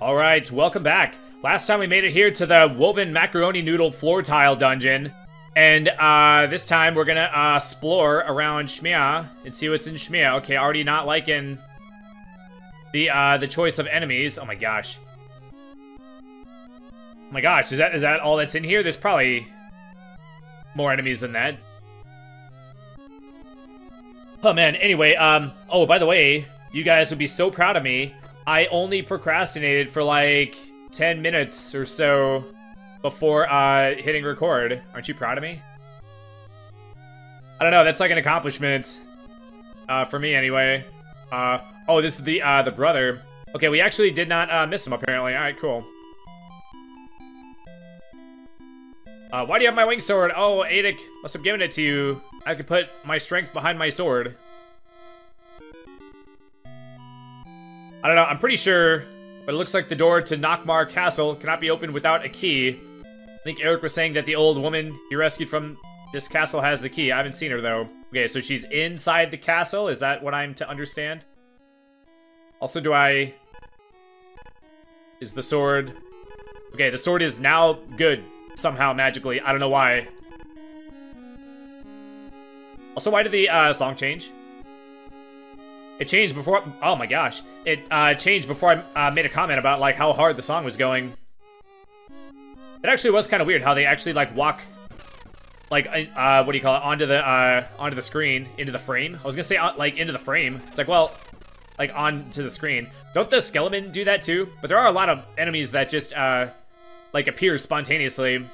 Alright, welcome back. Last time we made it here to the woven macaroni noodle floor tile dungeon. And uh, this time we're gonna uh, explore around Shmia and see what's in Shmia. Okay, already not liking the uh, the choice of enemies. Oh my gosh. Oh my gosh, is that is that all that's in here? There's probably more enemies than that. Oh man, anyway, um, oh, by the way, you guys would be so proud of me. I only procrastinated for like 10 minutes or so before uh, hitting record. Aren't you proud of me? I don't know, that's like an accomplishment. Uh, for me anyway. Uh, oh, this is the, uh, the brother. Okay, we actually did not, uh, miss him apparently. Alright, cool. Uh, why do you have my wing sword? Oh, Adik must have given it to you. I could put my strength behind my sword. I don't know, I'm pretty sure, but it looks like the door to Nockmaar Castle cannot be opened without a key. I think Eric was saying that the old woman he rescued from this castle has the key. I haven't seen her, though. Okay, so she's inside the castle? Is that what I'm to understand? Also, do I... Is the sword... Okay, the sword is now good, somehow, magically. I don't know why. Also, why did the uh, song change? It changed before. Oh my gosh! It uh, changed before I uh, made a comment about like how hard the song was going. It actually was kind of weird how they actually like walk, like uh, what do you call it, onto the uh, onto the screen, into the frame. I was gonna say uh, like into the frame. It's like well, like onto the screen. Don't the skeleton do that too? But there are a lot of enemies that just uh, like appear spontaneously.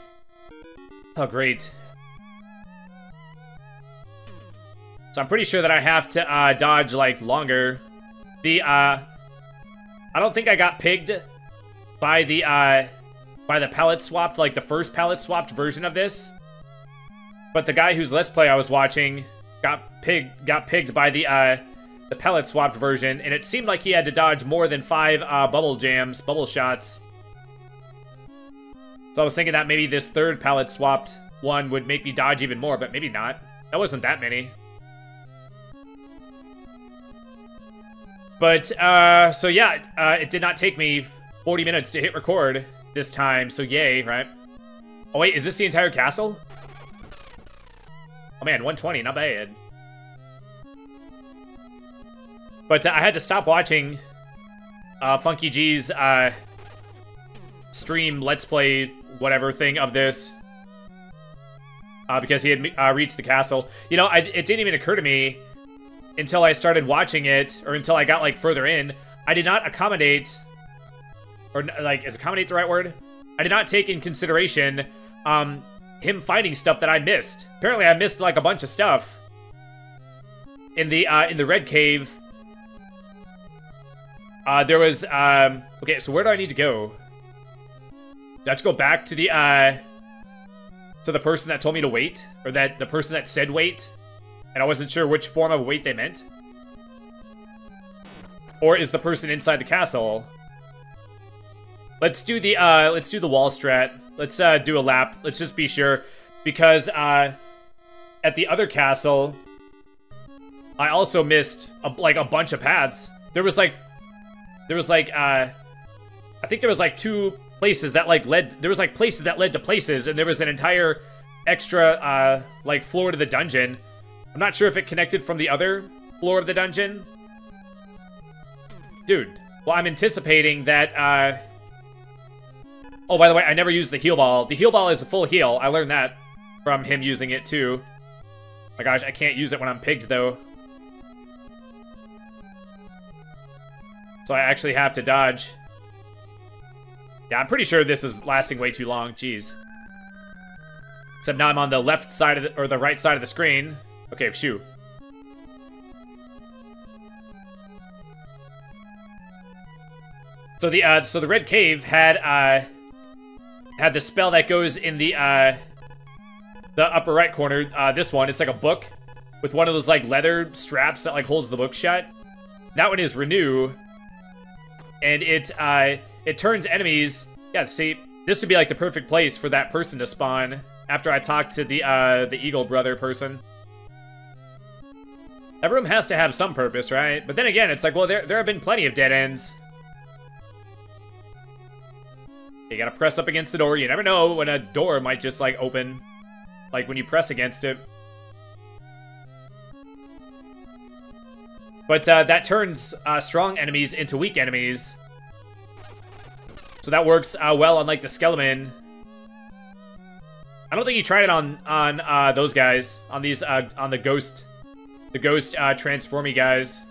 Oh great! So I'm pretty sure that I have to uh, dodge, like, longer. The, uh... I don't think I got pigged by the, uh... By the palette swapped, like, the first palette swapped version of this. But the guy whose Let's Play I was watching got pigged, got pigged by the, uh... The palette swapped version, and it seemed like he had to dodge more than five, uh, bubble jams, bubble shots. So I was thinking that maybe this third palette swapped one would make me dodge even more, but maybe not. That wasn't that many. But, uh, so yeah, uh, it did not take me 40 minutes to hit record this time, so yay, right? Oh wait, is this the entire castle? Oh man, 120, not bad. But uh, I had to stop watching uh, Funky G's uh, stream Let's Play whatever thing of this uh, because he had uh, reached the castle. You know, I, it didn't even occur to me until I started watching it, or until I got, like, further in, I did not accommodate, or, like, is accommodate the right word? I did not take in consideration, um, him finding stuff that I missed. Apparently I missed, like, a bunch of stuff. In the, uh, in the Red Cave, uh, there was, um, okay, so where do I need to go? Do I have to go back to the, uh, to the person that told me to wait? Or that, the person that said wait? And I wasn't sure which form of weight they meant. Or is the person inside the castle? Let's do the uh let's do the wall strat. Let's uh do a lap. Let's just be sure because uh at the other castle I also missed a, like a bunch of paths. There was like there was like uh I think there was like two places that like led there was like places that led to places and there was an entire extra uh like floor to the dungeon I'm not sure if it connected from the other floor of the dungeon. Dude, well, I'm anticipating that, uh... Oh, by the way, I never used the heal ball. The heal ball is a full heal. I learned that from him using it, too. My gosh, I can't use it when I'm pigged, though. So I actually have to dodge. Yeah, I'm pretty sure this is lasting way too long. Jeez. Except now I'm on the left side of the, or the right side of the screen. Okay, shoo. So the uh, so the red cave had uh had the spell that goes in the uh the upper right corner. Uh, this one, it's like a book with one of those like leather straps that like holds the book shut. That one is renew, and it uh it turns enemies. Yeah, see, this would be like the perfect place for that person to spawn after I talk to the uh the eagle brother person. That room has to have some purpose, right? But then again, it's like, well, there, there have been plenty of dead ends. You gotta press up against the door. You never know when a door might just, like, open. Like, when you press against it. But uh, that turns uh, strong enemies into weak enemies. So that works uh, well on, like, the Skeleton. I don't think he tried it on on uh, those guys. On these, uh, on the Ghost... The Ghost uh, Transformy guys.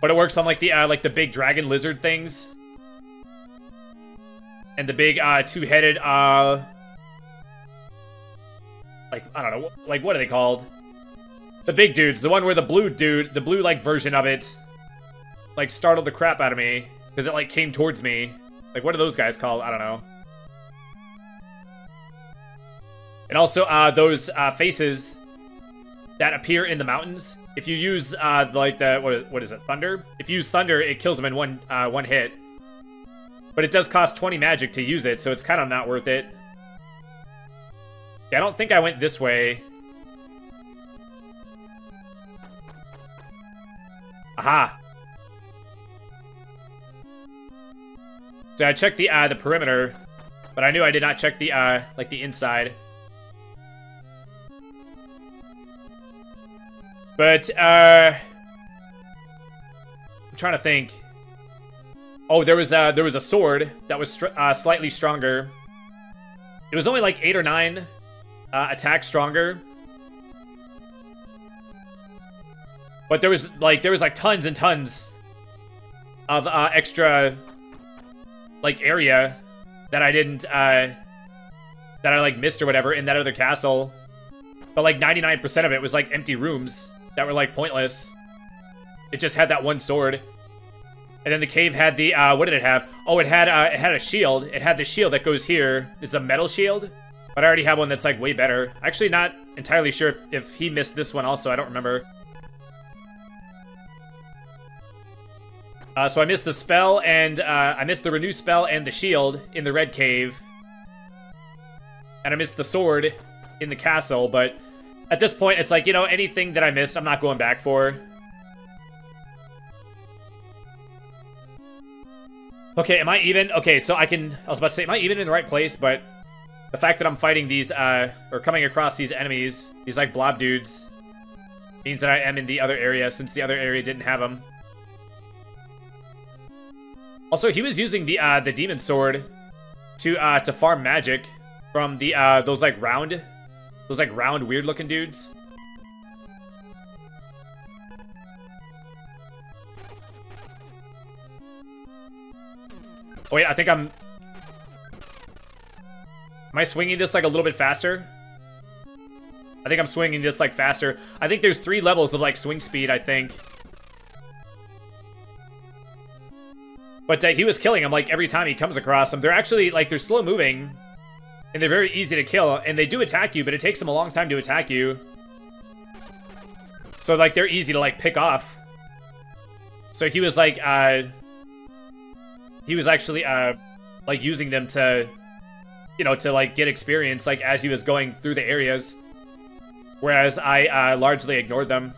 But it works on, like, the, uh, like, the big dragon lizard things. And the big, uh, two-headed, uh... Like, I don't know, like, what are they called? The big dudes, the one where the blue dude, the blue, like, version of it, like, startled the crap out of me. Because it, like, came towards me. Like, what are those guys called? I don't know. And also, uh, those, uh, faces that appear in the mountains. If you use, uh, like, the, what is, what is it, Thunder? If you use Thunder, it kills them in one, uh, one hit. But it does cost 20 magic to use it, so it's kind of not worth it. Yeah, I don't think I went this way. Aha! So I checked the, uh, the perimeter, but I knew I did not check the, uh, like, the inside. But, uh... I'm trying to think. Oh, there was a, there was a sword that was uh, slightly stronger. It was only like 8 or 9 uh, attack stronger. But there was like, there was like tons and tons of uh, extra like area that I didn't, uh, that I like missed or whatever in that other castle. But like 99% of it was like empty rooms that were like pointless. It just had that one sword. And then the cave had the, uh, what did it have? Oh, it had, uh, it had a shield. It had the shield that goes here. It's a metal shield. But I already have one that's, like, way better. Actually not entirely sure if, if he missed this one also. I don't remember. Uh, so I missed the spell and, uh, I missed the renew spell and the shield in the red cave. And I missed the sword in the castle, but at this point, it's like, you know, anything that I missed, I'm not going back for. Okay, am I even? Okay, so I can... I was about to say, am I even in the right place? But the fact that I'm fighting these, uh... Or coming across these enemies, these, like, blob dudes, means that I am in the other area, since the other area didn't have them. Also, he was using the, uh, the demon sword to, uh, to farm magic from the, uh, those, like, round... Those, like, round, weird-looking dudes. wait, I think I'm... Am I swinging this, like, a little bit faster? I think I'm swinging this, like, faster. I think there's three levels of, like, swing speed, I think. But uh, he was killing him, like, every time he comes across them. They're actually, like, they're slow moving. And they're very easy to kill. And they do attack you, but it takes them a long time to attack you. So, like, they're easy to, like, pick off. So he was, like, uh he was actually uh like using them to you know to like get experience like as he was going through the areas whereas i uh largely ignored them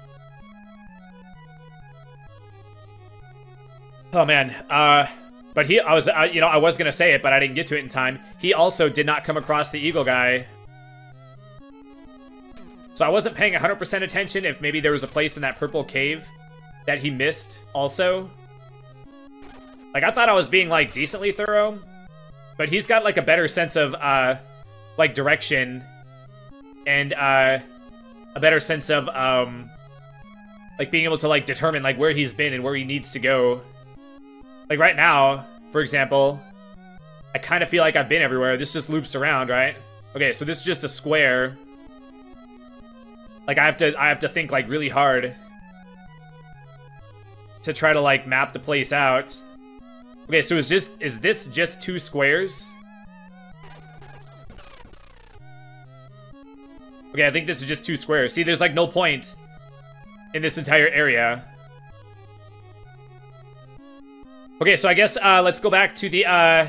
oh man uh but he i was uh, you know i was gonna say it but i didn't get to it in time he also did not come across the eagle guy so i wasn't paying 100% attention if maybe there was a place in that purple cave that he missed also like, I thought I was being, like, decently thorough. But he's got, like, a better sense of, uh, like, direction. And, uh, a better sense of, um, like, being able to, like, determine, like, where he's been and where he needs to go. Like, right now, for example, I kind of feel like I've been everywhere. This just loops around, right? Okay, so this is just a square. Like, I have to, I have to think, like, really hard to try to, like, map the place out. Okay, so is just is this just two squares? Okay, I think this is just two squares. See, there's like no point in this entire area. Okay, so I guess uh, let's go back to the, uh,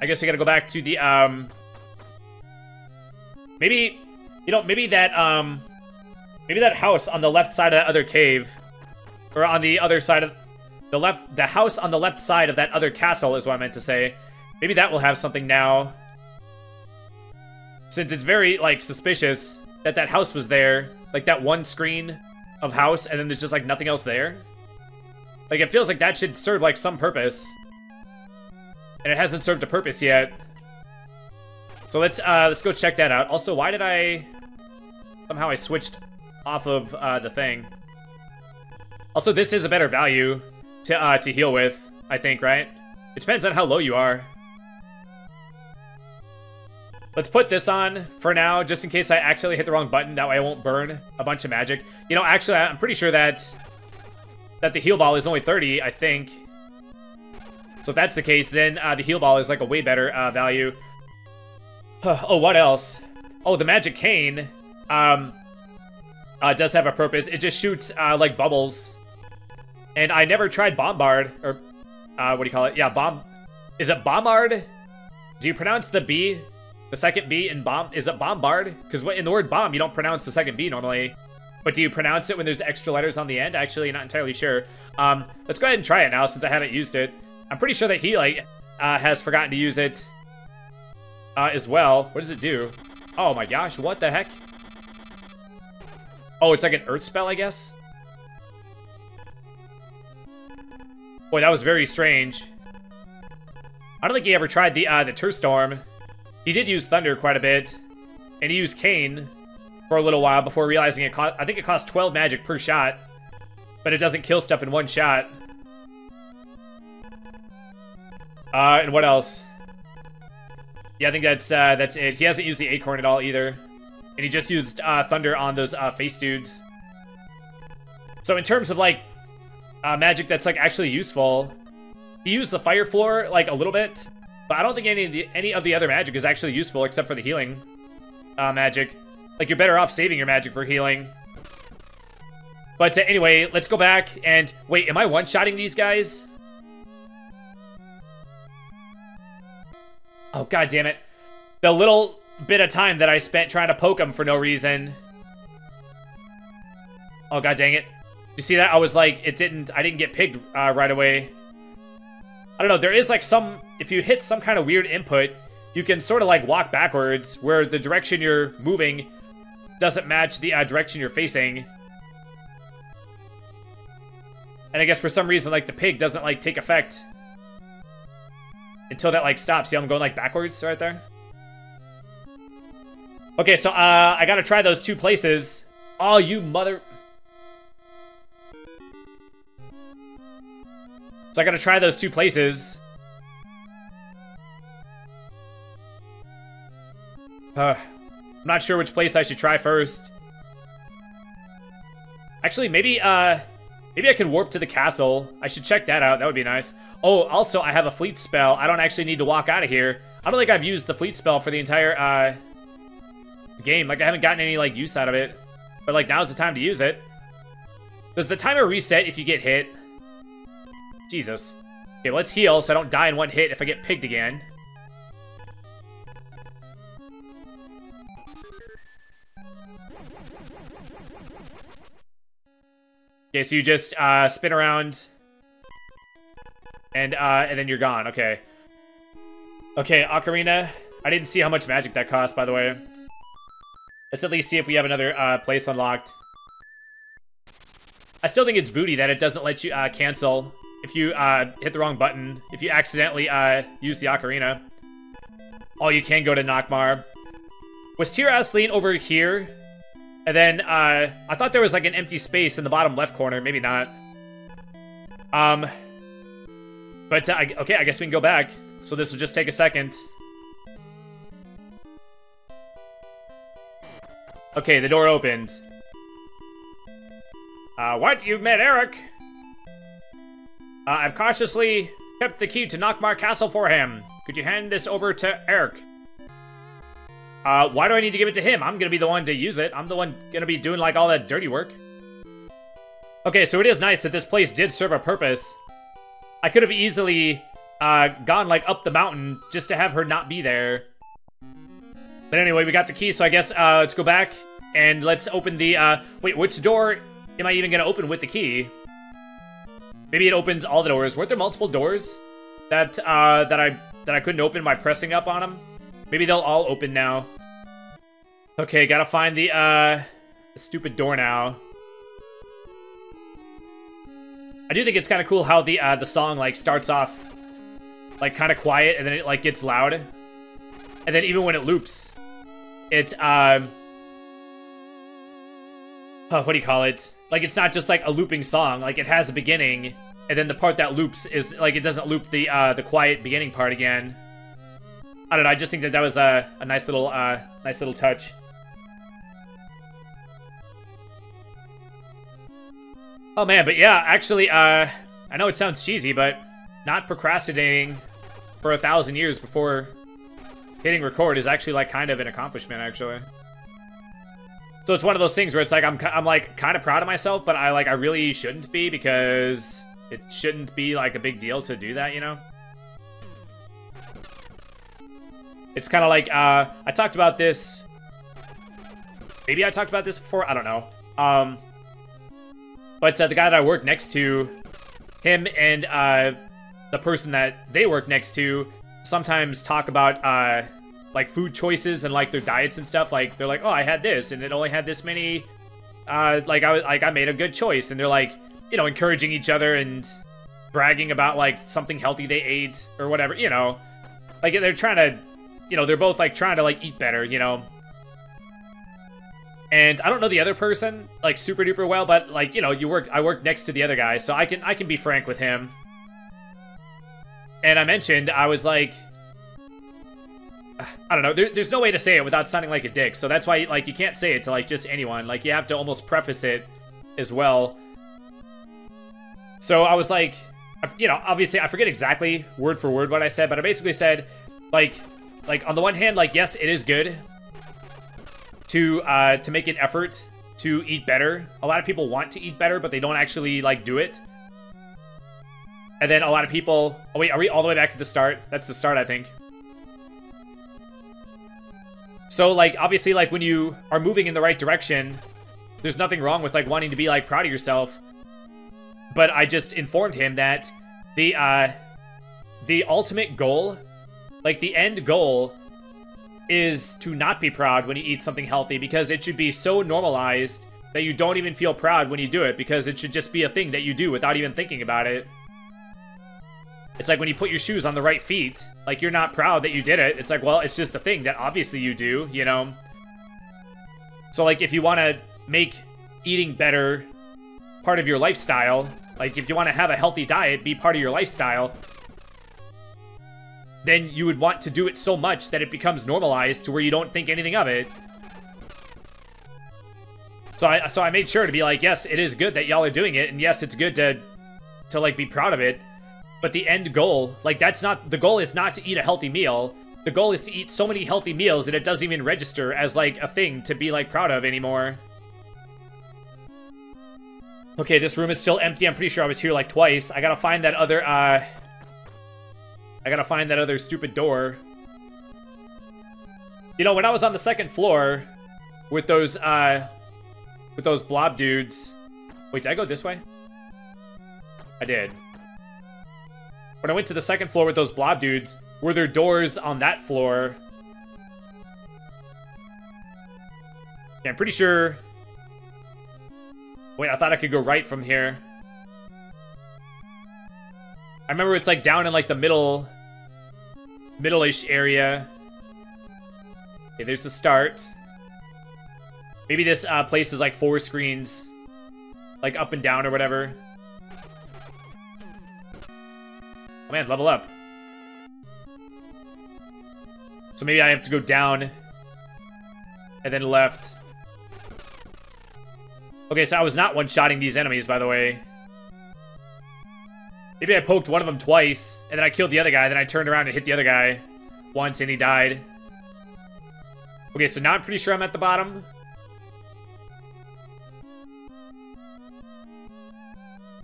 I guess we gotta go back to the, um, maybe, you know, maybe that, um, maybe that house on the left side of that other cave, or on the other side of, The left, the house on the left side of that other castle is what I meant to say. Maybe that will have something now. Since it's very, like, suspicious that that house was there. Like, that one screen of house, and then there's just, like, nothing else there. Like, it feels like that should serve, like, some purpose. And it hasn't served a purpose yet. So let's, uh, let's go check that out. Also, why did I... Somehow I switched off of, uh, the thing. Also, this is a better value to, uh, to heal with, I think, right? It depends on how low you are. Let's put this on for now, just in case I accidentally hit the wrong button. That way I won't burn a bunch of magic. You know, actually, I'm pretty sure that that the heal ball is only 30, I think. So if that's the case, then uh, the heal ball is like a way better uh, value. oh, what else? Oh, the magic cane um, uh, does have a purpose. It just shoots uh, like bubbles. And I never tried bombard, or uh, what do you call it? Yeah, bomb. Is it bombard? Do you pronounce the B the second B in bomb, is it bombard? Because in the word bomb, you don't pronounce the second B normally. But do you pronounce it when there's extra letters on the end? Actually, not entirely sure. Um, let's go ahead and try it now since I haven't used it. I'm pretty sure that he, like, uh, has forgotten to use it uh, as well. What does it do? Oh my gosh, what the heck? Oh, it's like an earth spell, I guess? Boy, that was very strange. I don't think he ever tried the uh, the Tear Storm. He did use Thunder quite a bit, and he used Cane for a little while before realizing it cost, I think it costs 12 magic per shot, but it doesn't kill stuff in one shot. Uh, and what else? Yeah, I think that's uh, that's it. He hasn't used the Acorn at all either. And he just used uh, Thunder on those uh, face dudes. So in terms of, like, uh, magic that's, like, actually useful, he used the Fire Floor, like, a little bit. But I don't think any of the any of the other magic is actually useful except for the healing uh, magic. Like, you're better off saving your magic for healing. But uh, anyway, let's go back and... Wait, am I one-shotting these guys? Oh, god damn it. The little bit of time that I spent trying to poke them for no reason. Oh, god dang it. You see that? I was like, it didn't... I didn't get pigged uh, right away. I don't know, there is like some, if you hit some kind of weird input, you can sort of like walk backwards where the direction you're moving doesn't match the uh, direction you're facing. And I guess for some reason, like, the pig doesn't, like, take effect until that, like, stops. See I'm going, like, backwards right there? Okay, so, uh, I gotta try those two places. Oh, you mother... So I gotta try those two places. Uh, I'm not sure which place I should try first. Actually, maybe, uh, maybe I can warp to the castle. I should check that out. That would be nice. Oh, also, I have a fleet spell. I don't actually need to walk out of here. I don't think I've used the fleet spell for the entire, uh, game. Like, I haven't gotten any, like, use out of it. But, like, now's the time to use it. Does the timer reset if you get hit? Jesus. Okay, let's heal so I don't die in one hit if I get pigged again. Okay, so you just uh, spin around, and uh, and then you're gone. Okay. Okay, Ocarina. I didn't see how much magic that cost, by the way. Let's at least see if we have another uh, place unlocked. I still think it's booty that it doesn't let you uh, cancel if you uh, hit the wrong button, if you accidentally uh, use the ocarina. Oh, you can go to Nockmaar. Was Tir Asleen over here? And then, uh, I thought there was like an empty space in the bottom left corner. Maybe not. Um, but, uh, okay, I guess we can go back. So this will just take a second. Okay, the door opened. Uh, what? You've met Eric? Uh, I've cautiously kept the key to Nockmaar Castle for him. Could you hand this over to Erik? Uh, why do I need to give it to him? I'm gonna be the one to use it. I'm the one gonna be doing, like, all that dirty work. Okay, so it is nice that this place did serve a purpose. I could have easily, uh, gone, like, up the mountain just to have her not be there. But anyway, we got the key, so I guess, uh, let's go back and let's open the, uh, wait, which door am I even gonna open with the key? Maybe it opens all the doors. Weren't there multiple doors that uh, that I that I couldn't open by pressing up on them? Maybe they'll all open now. Okay, gotta find the uh, stupid door now. I do think it's kind of cool how the uh, the song like starts off like kind of quiet and then it like gets loud, and then even when it loops, it um, what do you call it? Like it's not just like a looping song. Like it has a beginning, and then the part that loops is like it doesn't loop the uh, the quiet beginning part again. I don't know. I just think that that was a, a nice little uh, nice little touch. Oh man, but yeah, actually, uh, I know it sounds cheesy, but not procrastinating for a thousand years before hitting record is actually like kind of an accomplishment, actually. So it's one of those things where it's like I'm I'm like kind of proud of myself, but I like I really shouldn't be because it shouldn't be like a big deal to do that, you know. It's kind of like uh, I talked about this. Maybe I talked about this before. I don't know. Um, but uh, the guy that I work next to, him and uh, the person that they work next to, sometimes talk about uh, like food choices and like their diets and stuff. Like they're like, oh, I had this and it only had this many. Uh, like I like I made a good choice, and they're like, you know, encouraging each other and bragging about like something healthy they ate or whatever. You know, like they're trying to, you know, they're both like trying to like eat better. You know. And I don't know the other person like super duper well, but like you know, you work. I work next to the other guy, so I can I can be frank with him. And I mentioned I was like, I don't know. There, there's no way to say it without sounding like a dick. So that's why, like, you can't say it to like just anyone. Like, you have to almost preface it as well. So I was like, you know, obviously I forget exactly word for word what I said, but I basically said, like, like on the one hand, like, yes, it is good to uh, to make an effort to eat better. A lot of people want to eat better, but they don't actually like do it. And then a lot of people. Oh wait, are we all the way back to the start? That's the start, I think. So, like, obviously, like, when you are moving in the right direction, there's nothing wrong with, like, wanting to be, like, proud of yourself. But I just informed him that the, uh, the ultimate goal, like, the end goal is to not be proud when you eat something healthy because it should be so normalized that you don't even feel proud when you do it because it should just be a thing that you do without even thinking about it. It's like when you put your shoes on the right feet, like you're not proud that you did it. It's like, well, it's just a thing that obviously you do, you know? So like if you want to make eating better part of your lifestyle, like if you want to have a healthy diet be part of your lifestyle, then you would want to do it so much that it becomes normalized to where you don't think anything of it. So I so I made sure to be like, yes, it is good that y'all are doing it, and yes, it's good to to like be proud of it. But the end goal, like that's not, the goal is not to eat a healthy meal. The goal is to eat so many healthy meals that it doesn't even register as like a thing to be like proud of anymore. Okay, this room is still empty. I'm pretty sure I was here like twice. I gotta find that other, uh... I gotta find that other stupid door. You know, when I was on the second floor with those, uh... With those blob dudes... Wait, did I go this way? I did. When I went to the second floor with those blob dudes, were there doors on that floor? Yeah, I'm pretty sure... Wait, I thought I could go right from here. I remember it's like down in like the middle... Middle-ish area. Okay, there's the start. Maybe this uh, place is like four screens. Like up and down or whatever. Oh man, level up. So maybe I have to go down and then left. Okay, so I was not one-shotting these enemies, by the way. Maybe I poked one of them twice, and then I killed the other guy, then I turned around and hit the other guy once, and he died. Okay, so now I'm pretty sure I'm at the bottom.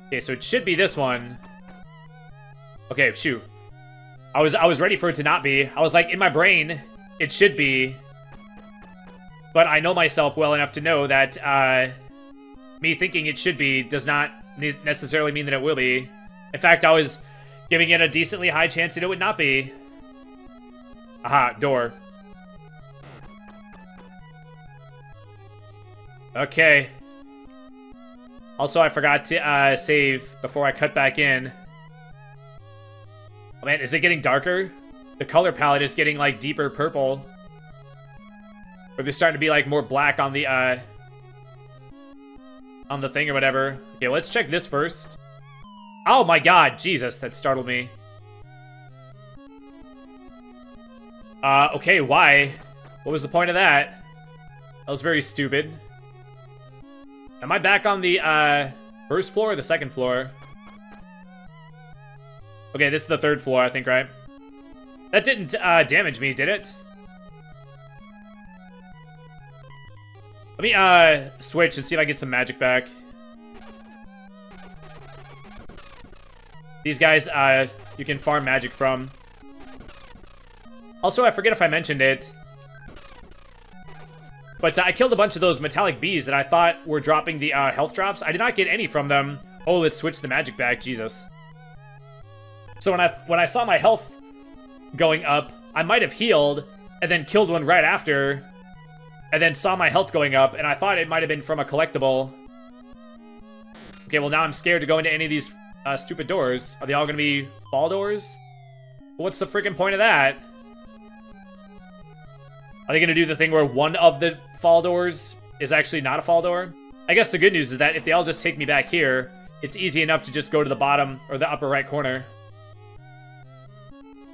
Okay, so it should be this one. Okay, shoot. I was I was ready for it to not be. I was like, in my brain, it should be. But I know myself well enough to know that uh, me thinking it should be does not necessarily mean that it will be. In fact, I was giving it a decently high chance that it would not be. Aha, door. Okay. Also, I forgot to uh, save before I cut back in. Oh man, is it getting darker? The color palette is getting like deeper purple. Or they're starting to be like more black on the uh on the thing or whatever. Okay, let's check this first. Oh my god, Jesus, that startled me. Uh, okay, why? What was the point of that? That was very stupid. Am I back on the, uh, first floor or the second floor? Okay, this is the third floor, I think, right? That didn't, uh, damage me, did it? Let me, uh, switch and see if I get some magic back. These guys, uh, you can farm magic from. Also, I forget if I mentioned it. But uh, I killed a bunch of those metallic bees that I thought were dropping the uh, health drops. I did not get any from them. Oh, let's switch the magic back. Jesus. So when I when I saw my health going up, I might have healed and then killed one right after. And then saw my health going up, and I thought it might have been from a collectible. Okay, well now I'm scared to go into any of these uh, stupid doors. Are they all gonna be fall doors? What's the freaking point of that? Are they gonna do the thing where one of the fall doors is actually not a fall door? I guess the good news is that if they all just take me back here, it's easy enough to just go to the bottom or the upper right corner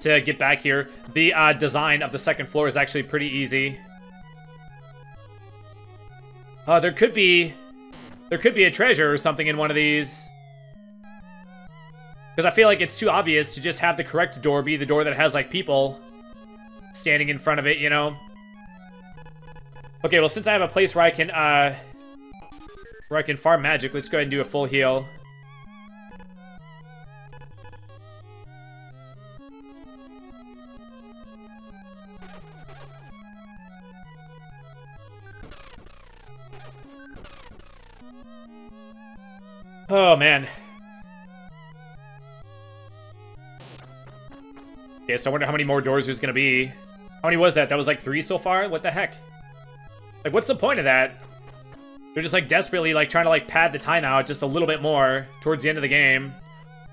to get back here. The uh, design of the second floor is actually pretty easy. Uh, there could be... There could be a treasure or something in one of these. Because I feel like it's too obvious to just have the correct door be the door that has, like, people standing in front of it, you know? Okay, well, since I have a place where I can, uh... Where I can farm magic, let's go ahead and do a full heal. Oh, man. Okay, so I wonder how many more doors there's gonna be. How many was that? That was like three so far? What the heck? Like, what's the point of that? They're just like desperately like trying to like pad the time out just a little bit more towards the end of the game.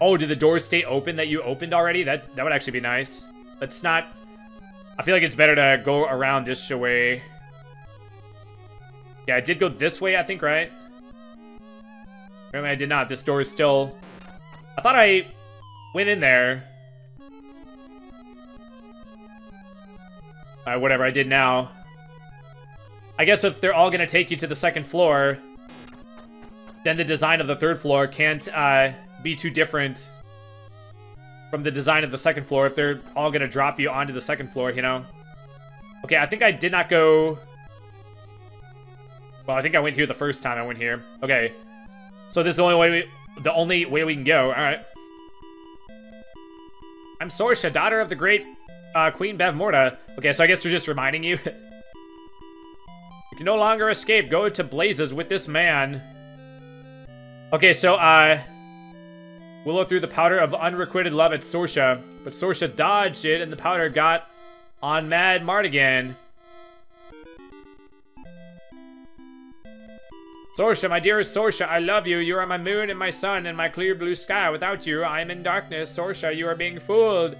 Oh, do the doors stay open that you opened already? That that would actually be nice. That's not... I feel like it's better to go around this way. Yeah, I did go this way, I think, right? Apparently I did not. This door is still... I thought I went in there. Uh, whatever I did now. I guess if they're all to take you to the second floor, then the design of the third floor can't uh, be too different from the design of the second floor if they're all to drop you onto the second floor, you know? Okay, I think I did not go... Well, I think I went here the first time I went here. Okay. So this is the only way we... The only way we can go. Alright. I'm Sorsha, daughter of the great uh, Queen Bavmorda. Okay, so I guess they're just reminding you. you can no longer escape. Go to blazes with this man. Okay, so, uh... Willow threw the powder of unrequited love at Sorsha, but Sorsha dodged it and the powder got on Mad Mardigan. Sorsha, my dearest Sorsha, I love you. You are my moon and my sun and my clear blue sky. Without you, I am in darkness. Sorsha, you are being fooled.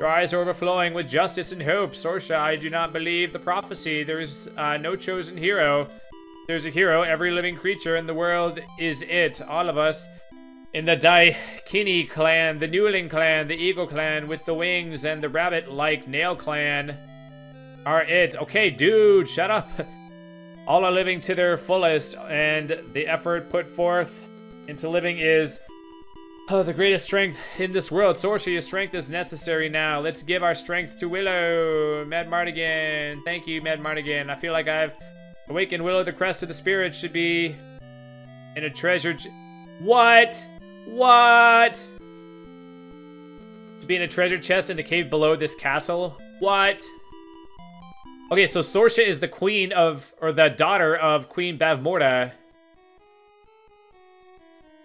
Your eyes are overflowing with justice and hope. Sorsha, I do not believe the prophecy. There is uh, no chosen hero. There's a hero. Every living creature in the world is it. All of us. In the Daikini clan, the Nelwyn clan, the Eagle clan with the wings, and the rabbit-like Nail clan are it. Okay, dude, shut up. All are living to their fullest, and the effort put forth into living is Oh, the greatest strength in this world. Sorsha, your strength is necessary now. Let's give our strength to Willow. Mad Mardigan. Thank you, Mad Mardigan. I feel like I've awakened Willow. The crest of the spirit should be in a treasure... What? What? To be in a treasure chest in the cave below this castle? What? Okay, so Sorsha is the queen of, or the daughter of Queen Bavmorda.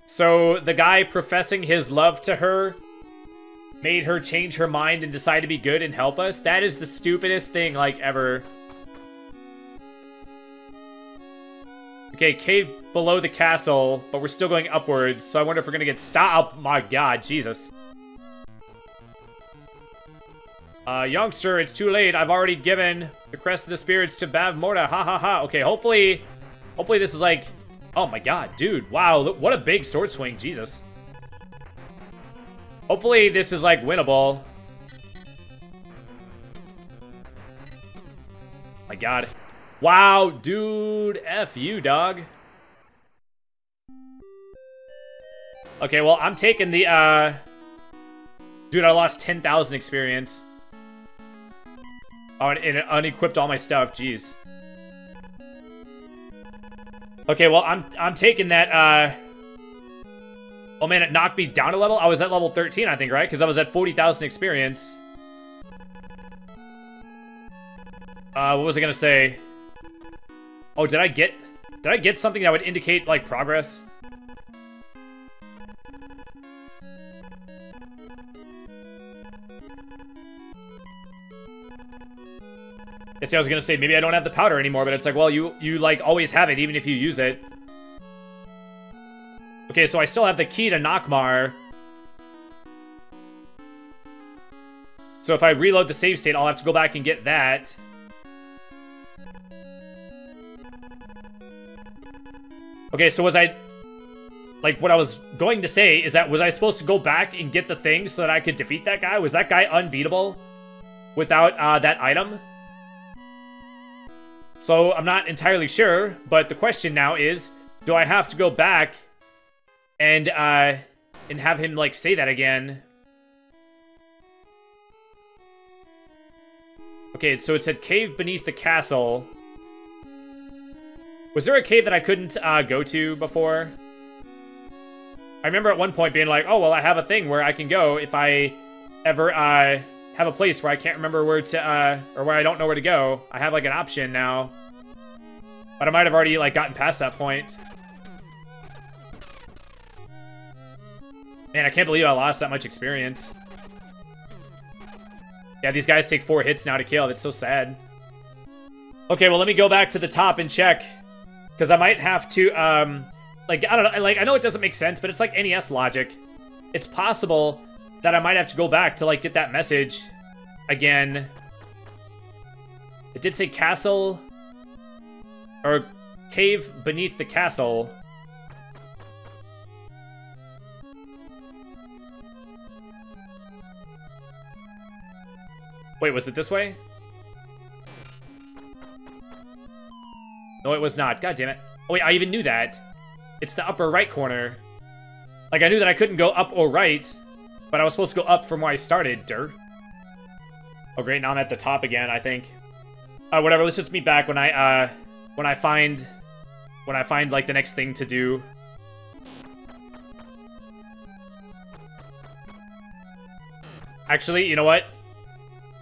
So the guy professing his love to her made her change her mind and decide to be good and help us? That is the stupidest thing, like, ever. Okay, cave below the castle, but we're still going upwards, so I wonder if we're gonna get stopped. Oh, my god, Jesus. Uh, youngster, it's too late. I've already given the crest of the spirits to Bavmorda. Ha ha ha. Okay, hopefully, hopefully this is like, oh my god, dude. Wow, what a big sword swing. Jesus. Hopefully this is like winnable. My god. Wow, dude. F you, dog. Okay, well, I'm taking the, uh... Dude, I lost 10,000 experience. Oh, and it unequipped all my stuff. Jeez. Okay, well, I'm I'm taking that, uh... Oh, man, it knocked me down a level? I was at level 13, I think, right? Because I was at 40,000 experience. Uh, what was I gonna say? Oh, did I get... Did I get something that would indicate, like, progress? I see, I was gonna say, maybe I don't have the powder anymore, but it's like, well, you, you, like, always have it, even if you use it. Okay, so I still have the key to Nockmaar. So if I reload the save state, I'll have to go back and get that. Okay, so was I... Like, what I was going to say is that was I supposed to go back and get the thing so that I could defeat that guy? Was that guy unbeatable without uh, that item? So I'm not entirely sure, but the question now is, do I have to go back and uh, and have him like say that again? Okay, so it said cave beneath the castle. Was there a cave that I couldn't uh, go to before? I remember at one point being like, oh, well, I have a thing where I can go if I ever uh, have a place where I can't remember where to, uh, or where I don't know where to go. I have like an option now. But I might have already like gotten past that point. Man, I can't believe I lost that much experience. Yeah, these guys take four hits now to kill. That's so sad. Okay, well, let me go back to the top and check. Because I might have to, um, like, I don't know, like, I know it doesn't make sense, but it's like NES logic. It's possible that I might have to go back to, like, get that message again. It did say castle, or cave beneath the castle. Wait, was it this way? No, it was not. God damn it. Oh, wait, I even knew that. It's the upper right corner. Like, I knew that I couldn't go up or right, but I was supposed to go up from where I started, dirt. Oh, great, now I'm at the top again, I think. Uh, whatever, let's just meet back when I, uh, when I find, when I find, like, the next thing to do. Actually, you know what?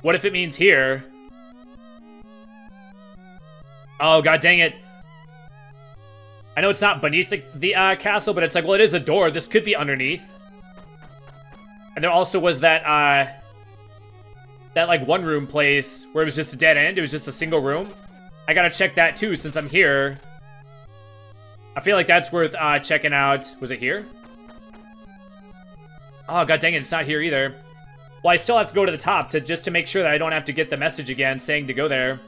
What if it means here? Oh, god dang it. I know it's not beneath the, the uh, castle, but it's like, well, it is a door. This could be underneath. And there also was that, uh, that, like, one-room place where it was just a dead end. It was just a single room. I gotta check that, too, since I'm here. I feel like that's worth uh, checking out. Was it here? Oh, god dang it, it's not here either. Well, I still have to go to the top to just to make sure that I don't have to get the message again saying to go there.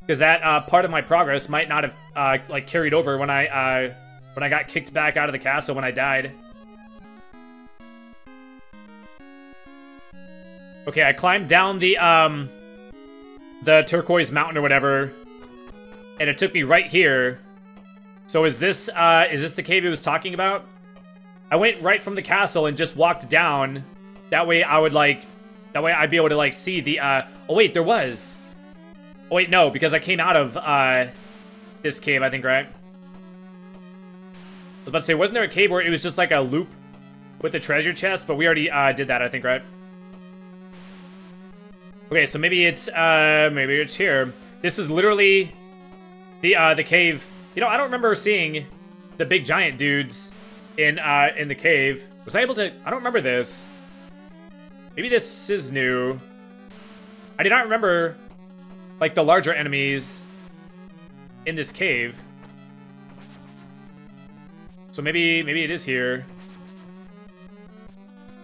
Because that uh, part of my progress might not have uh, like carried over when I uh, when I got kicked back out of the castle when I died. Okay, I climbed down the um the turquoise mountain or whatever, and it took me right here. So is this uh is this the cave he was talking about? I went right from the castle and just walked down. That way I would like that way I'd be able to like see the uh oh wait, there was. Oh, wait, no, because I came out of, uh, this cave, I think, right? I was about to say, wasn't there a cave where it was just like a loop with the treasure chest? But we already, uh, did that, I think, right? Okay, so maybe it's, uh, maybe it's here. This is literally the, uh, the cave. You know, I don't remember seeing the big giant dudes in uh, in the cave. Was I able to? I don't remember this. Maybe this is new. I did not remember, like, the larger enemies in this cave. So maybe, maybe it is here.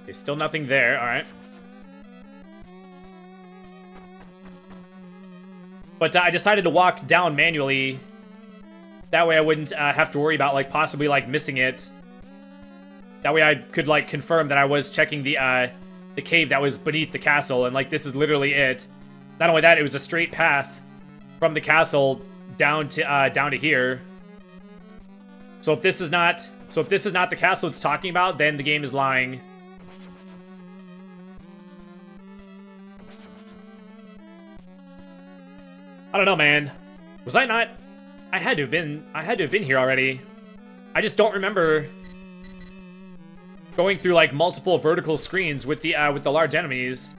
Okay, still nothing there. All right. But I decided to walk down manually. That way I wouldn't uh, have to worry about, like, possibly, like, missing it. That way I could, like, confirm that I was checking the, uh, the cave that was beneath the castle, and, like, this is literally it. Not only that, it was a straight path from the castle down to, uh, down to here. So if this is not, so if this is not the castle it's talking about, then the game is lying. I don't know, man. Was I not? I had to have been. I had to have been here already. I just don't remember going through like multiple vertical screens with the uh, with the large enemies.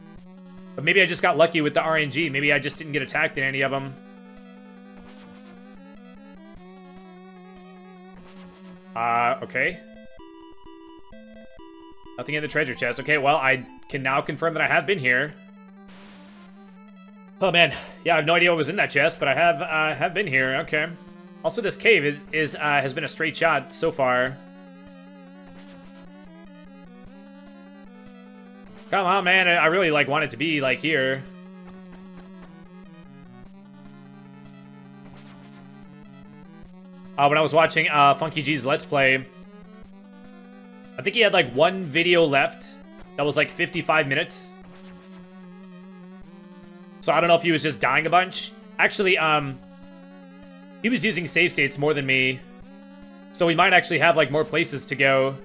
But maybe I just got lucky with the RNG. Maybe I just didn't get attacked in any of them. Uh, okay. Nothing in the treasure chest. Okay, well, I can now confirm that I have been here. Oh man, yeah, I have no idea what was in that chest, but I have uh, have been here. Okay. Also, this cave is, is uh, has been a straight shot so far. Come on, man! I really like want it to be like here. Uh, when I was watching uh, Funky G's Let's Play, I think he had like one video left that was like 55 minutes. So I don't know if he was just dying a bunch. Actually, um, he was using save states more than me. So we might actually have, like, more places to go.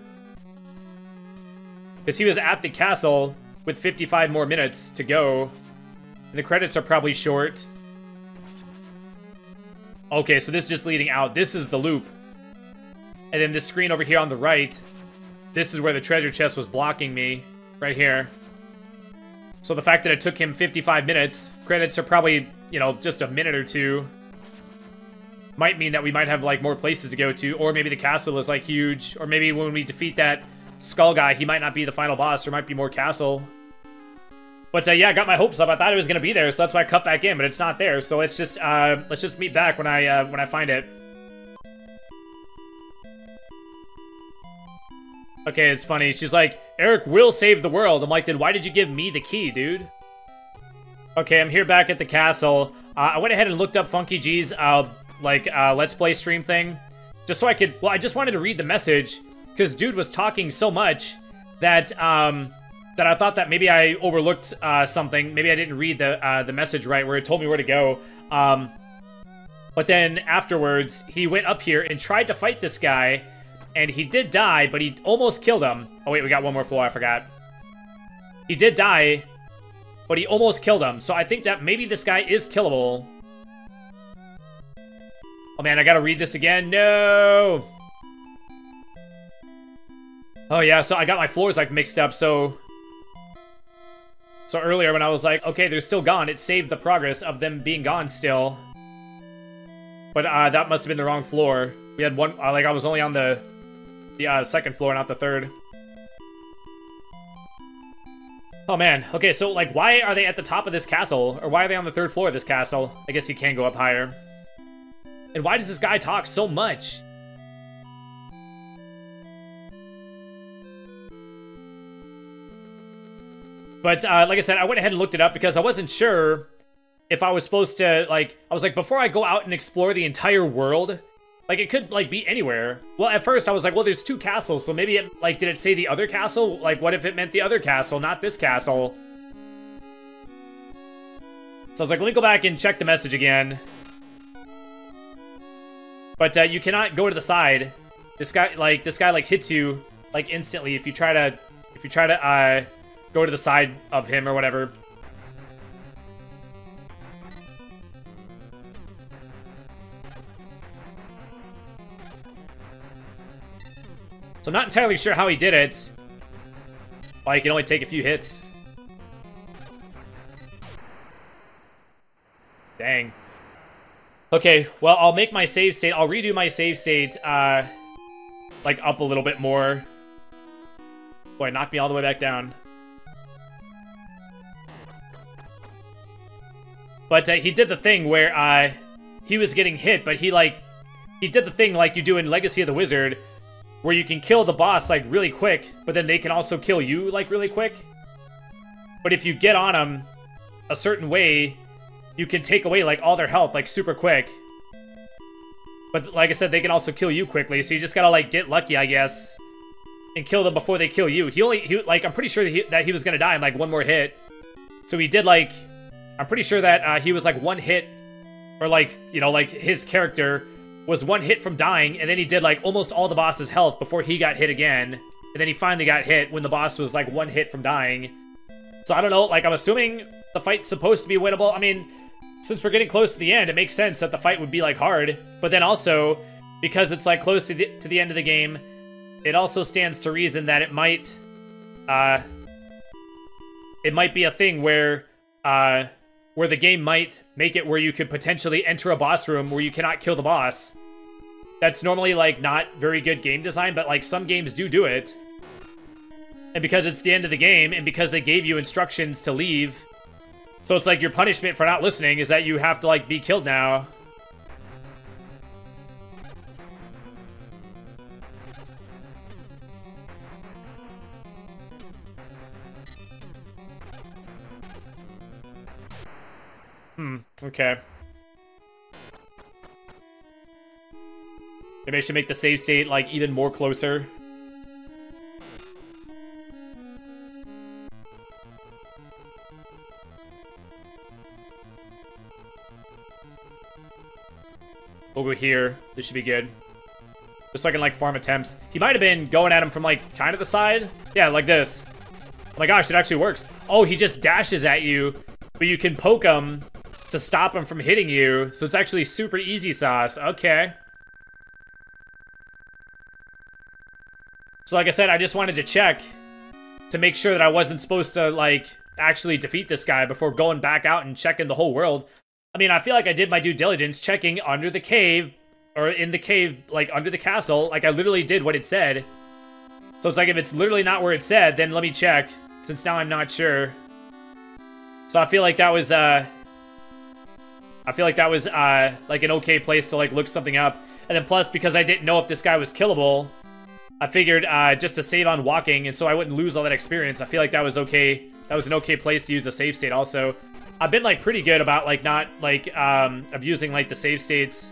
Because he was at the castle with 55 more minutes to go. And the credits are probably short. Okay, so this is just leading out. This is the loop. And then this screen over here on the right, this is where the treasure chest was blocking me. Right here. So the fact that it took him 55 minutes, credits are probably, you know, just a minute or two, might mean that we might have, like, more places to go to, or maybe the castle is, like, huge, or maybe when we defeat that skull guy, he might not be the final boss, there might be more castle. But, uh, yeah, I got my hopes up. I thought it was gonna be there, so that's why I cut back in, but it's not there. So let's just, uh, let's just meet back when I, uh, when I find it. Okay, it's funny. She's like, Eric will save the world. I'm like, then why did you give me the key, dude? Okay, I'm here back at the castle. Uh, I went ahead and looked up Funky G's, uh, like, uh, Let's Play stream thing. Just so I could, well, I just wanted to read the message. Because dude was talking so much that, um, that I thought that maybe I overlooked, uh, something. Maybe I didn't read the, uh, the message right where it told me where to go. Um, but then afterwards, he went up here and tried to fight this guy and he did die, but he almost killed him. Oh wait, we got one more floor, I forgot. He did die, but he almost killed him. So I think that maybe this guy is killable. Oh man, I gotta read this again. No! Oh yeah, so I got my floors like mixed up, so... So earlier when I was like, okay, they're still gone, it saved the progress of them being gone still. But uh, that must have been the wrong floor. We had one, uh, like I was only on the the uh, second floor, not the third. Oh man, okay, so like why are they at the top of this castle? Or why are they on the third floor of this castle? I guess he can go up higher. And why does this guy talk so much? But uh, like I said, I went ahead and looked it up because I wasn't sure if I was supposed to, like, I was like, before I go out and explore the entire world, like, it could, like, be anywhere. Well, at first, I was like, well, there's two castles, so maybe it, like, did it say the other castle? Like, what if it meant the other castle, not this castle? So I was like, let me go back and check the message again. But, uh, you cannot go to the side. This guy, like, this guy, like, hits you, like, instantly if you try to, if you try to, uh, go to the side of him or whatever. So I'm not entirely sure how he did it. Why he can only take a few hits. Dang. Okay, well, I'll make my save state. I'll redo my save state uh, like up a little bit more. Boy, knocked me all the way back down. But uh, he did the thing where uh, he was getting hit, but he like he did the thing like you do in Legacy of the Wizard, where you can kill the boss like really quick, but then they can also kill you like really quick. But if you get on them a certain way, you can take away like all their health like super quick. But like I said, they can also kill you quickly, so you just gotta like get lucky, I guess, and kill them before they kill you. He only he like I'm pretty sure that he, that he was gonna die in like one more hit, so he did like I'm pretty sure that uh, he was like one hit, or like you know like his character was one hit from dying, and then he did like almost all the boss's health before he got hit again, and then he finally got hit when the boss was like one hit from dying. So I don't know, like I'm assuming the fight's supposed to be winnable. I mean, since we're getting close to the end, it makes sense that the fight would be like hard. But then also, because it's like close to the, to the end of the game, it also stands to reason that it might, uh, it might be a thing where, uh, where the game might make it where you could potentially enter a boss room where you cannot kill the boss. That's normally like not very good game design, but like some games do do it. And because it's the end of the game, and because they gave you instructions to leave, so it's like your punishment for not listening is that you have to like be killed now. Hmm, okay. Maybe I should make the save state, like, even more closer. We'll go here. This should be good. Just so I can, like, farm attempts. He might have been going at him from, like, kind of the side. Yeah, like this. Oh my gosh, it actually works. Oh, he just dashes at you, but you can poke him to stop him from hitting you. So it's actually super easy sauce. Okay. So like I said, I just wanted to check to make sure that I wasn't supposed to, like, actually defeat this guy before going back out and checking the whole world. I mean, I feel like I did my due diligence checking under the cave, or in the cave, like, under the castle. Like, I literally did what it said. So it's like, if it's literally not where it said, then let me check, since now I'm not sure. So I feel like that was, uh... I feel like that was, uh, like, an okay place to, like, look something up. And then plus, because I didn't know if this guy was killable, I figured, uh, just to save on walking, and so I wouldn't lose all that experience. I feel like that was okay. That was an okay place to use a save state also. I've been like pretty good about like not like um, abusing like the save states.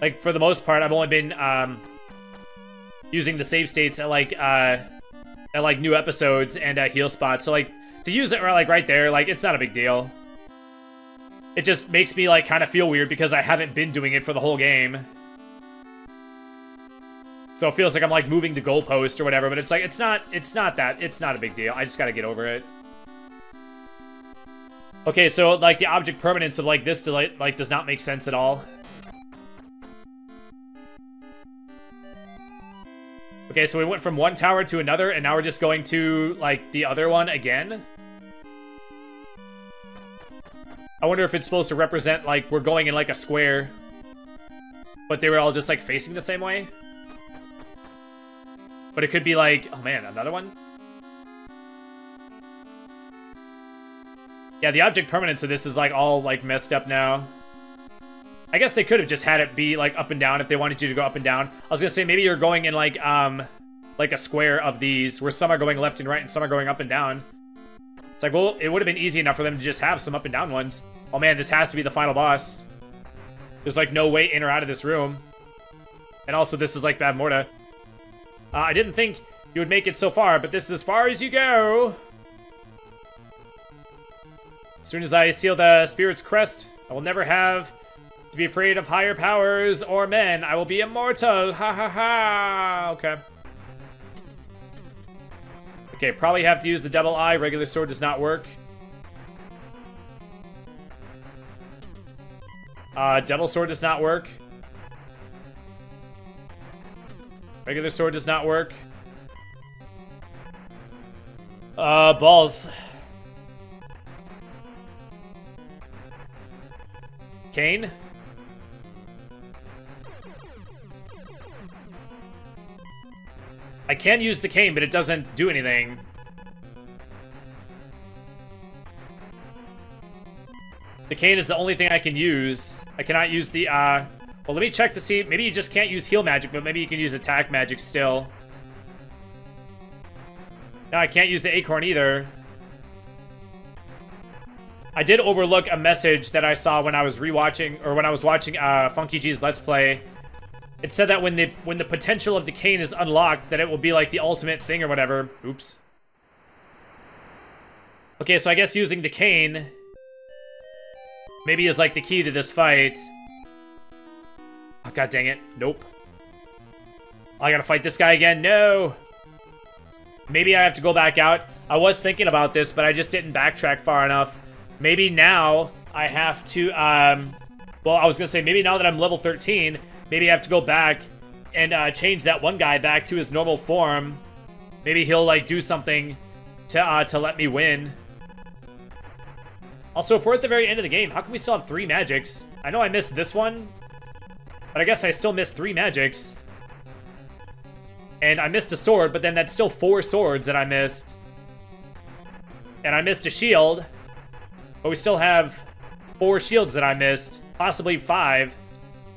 Like for the most part, I've only been um, using the save states at like uh, at like new episodes and at heal spots. So like to use it like right there, like it's not a big deal. It just makes me like kind of feel weird because I haven't been doing it for the whole game. So it feels like I'm like moving the goalpost or whatever, but it's like it's not it's not that it's not a big deal. I just gotta get over it. Okay, so like the object permanence of like this delay like does not make sense at all. Okay, so we went from one tower to another, and now we're just going to like the other one again. I wonder if it's supposed to represent like we're going in like a square, but they were all just like facing the same way. But it could be like, oh man, another one? Yeah, the object permanence of this is like all like messed up now. I guess they could have just had it be like up and down if they wanted you to go up and down. I was gonna say maybe you're going in like um like a square of these where some are going left and right and some are going up and down. It's like, well, it would have been easy enough for them to just have some up and down ones. Oh man, this has to be the final boss. There's like no way in or out of this room. And also this is like Bavmorda. Uh, I didn't think you would make it so far, but this is as far as you go. As soon as I seal the Spirit's crest, I will never have to be afraid of higher powers or men. I will be immortal. Ha ha ha. Okay. Okay, probably have to use the double eye. Regular sword does not work. Uh, double sword does not work. Regular sword does not work. Uh, balls. Cain? I can use the cane, but it doesn't do anything. The cane is the only thing I can use. I cannot use the, uh... Well, let me check to see. Maybe you just can't use heal magic, but maybe you can use attack magic still. No, I can't use the acorn either. I did overlook a message that I saw when I was rewatching, or when I was watching uh, Funky G's Let's Play. It said that when the when the potential of the cane is unlocked, that it will be like the ultimate thing or whatever. Oops. Okay, so I guess using the cane Maybe is like the key to this fight. Oh, God dang it. Nope. I gotta fight this guy again. No! Maybe I have to go back out. I was thinking about this, but I just didn't backtrack far enough. Maybe now I have to, um... Well, I was gonna say, maybe now that I'm level 13, maybe I have to go back and uh, change that one guy back to his normal form. Maybe he'll, like, do something to, uh, to let me win. Also, if we're at the very end of the game, how can we still have three magics? I know I missed this one, but I guess I still missed three magics. And I missed a sword, but then that's still four swords that I missed. And I missed a shield, but we still have four shields that I missed. Possibly five.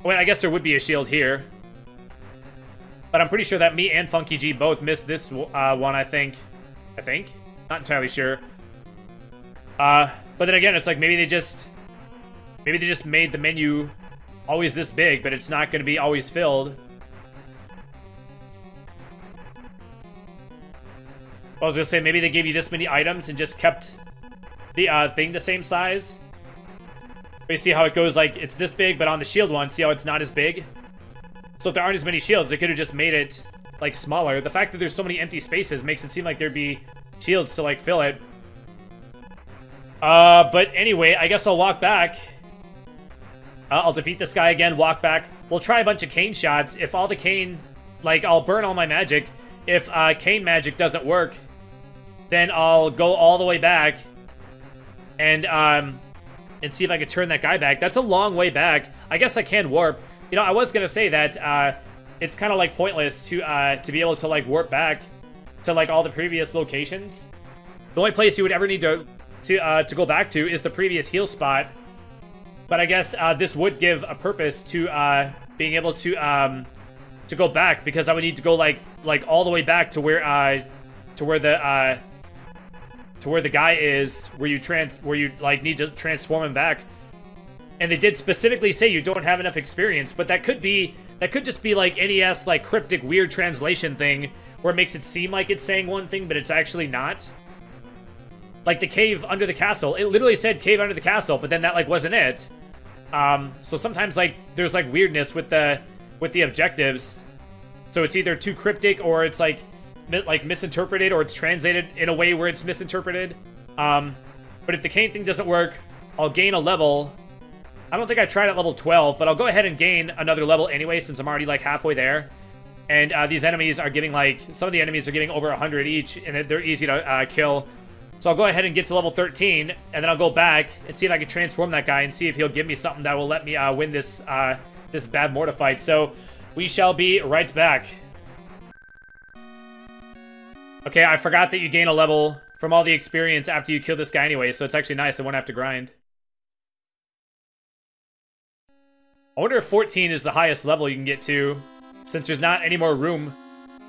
Wait, I guess there would be a shield here. But I'm pretty sure that me and Funky G both missed this uh, one, I think. I think? Not entirely sure. Uh, but then again, it's like maybe they just... Maybe they just made the menu always this big, but it's not going to be always filled. I was going to say, maybe they gave you this many items and just kept the uh, thing the same size. But you see how it goes, like, it's this big, but on the shield one, see how it's not as big? So if there aren't as many shields, it could have just made it, like, smaller. The fact that there's so many empty spaces makes it seem like there'd be shields to, like, fill it. Uh, but anyway, I guess I'll walk back. Uh, I'll defeat this guy again, walk back. We'll try a bunch of cane shots. If all the cane, like, I'll burn all my magic. If uh, cane magic doesn't work, then I'll go all the way back and, um, and see if I can turn that guy back. That's a long way back. I guess I can warp. You know, I was gonna say that, uh, it's kind of, like, pointless to, uh, to be able to, like, warp back to, like, all the previous locations. The only place you would ever need to to uh, to go back to is the previous heal spot. But I guess uh, this would give a purpose to uh, being able to um, to go back because I would need to go like like all the way back to where uh, to where the uh, to where the guy is, where you trans where you like need to transform him back. And they did specifically say you don't have enough experience, but that could be that could just be like NES like cryptic weird translation thing where it makes it seem like it's saying one thing, but it's actually not like the cave under the castle. It literally said cave under the castle, but then that like wasn't it. Um, so sometimes like there's like weirdness with the with the objectives. So it's either too cryptic or it's like like misinterpreted or it's translated in a way where it's misinterpreted. Um, but if the cane thing doesn't work, I'll gain a level. I don't think I tried at level 12, but I'll go ahead and gain another level anyway since I'm already like halfway there. And uh, these enemies are giving like, some of the enemies are giving over 100 each and they're easy to uh, kill. So I'll go ahead and get to level 13, and then I'll go back and see if I can transform that guy and see if he'll give me something that will let me uh, win this uh, this Bavmorda fight. So we shall be right back. Okay, I forgot that you gain a level from all the experience after you kill this guy anyway, so it's actually nice. I won't have to grind. I wonder if 14 is the highest level you can get to, since there's not any more room.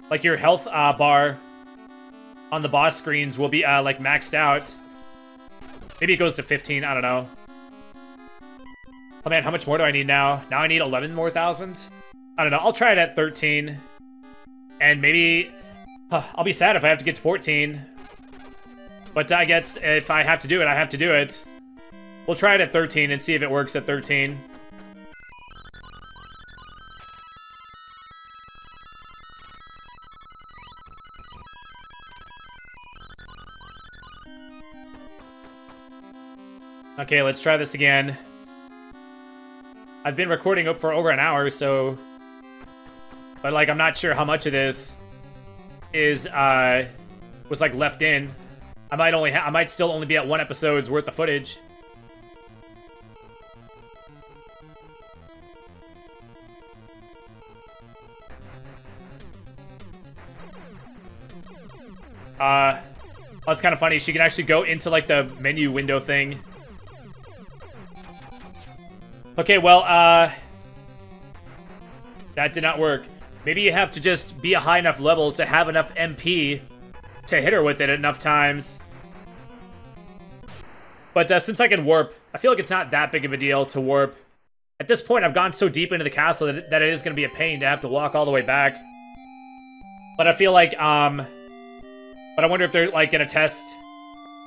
Like your health uh, bar on the boss screens will be, uh, like, maxed out. Maybe it goes to 15, I don't know. Oh man, how much more do I need now? Now I need 11 more thousand? I don't know, I'll try it at 13. And maybe... I'll be sad if I have to get to 14. But I guess if I have to do it, I have to do it. We'll try it at 13 and see if it works at 13. Okay, let's try this again. I've been recording up for over an hour, so... But, like, I'm not sure how much of this is, uh... Was, like, left in. I might only I might still only be at one episode's worth of footage. Uh, it's kind of funny. She can actually go into like the menu window thing. Okay, well, uh, that did not work. Maybe you have to just be a high enough level to have enough MP to hit her with it enough times. But uh, since I can warp, I feel like it's not that big of a deal to warp. At this point, I've gone so deep into the castle that, that it is going to be a pain to have to walk all the way back. But I feel like, um... But I wonder if they're, like, going to test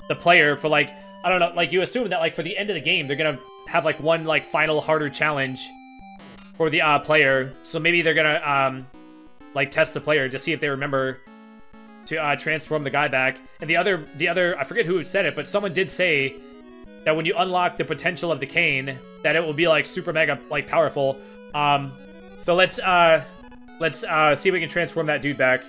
the player for, like... I don't know, like, you assume that, like, for the end of the game, they're going to have, like, one, like, final harder challenge for the uh, player. So maybe they're to, um... Like, test the player to see if they remember to uh, transform the guy back. And the other, the other, I forget who said it, but someone did say that when you unlock the potential of the cane, that it will be like super mega like powerful. Um, so let's uh, let's uh, see if we can transform that dude back.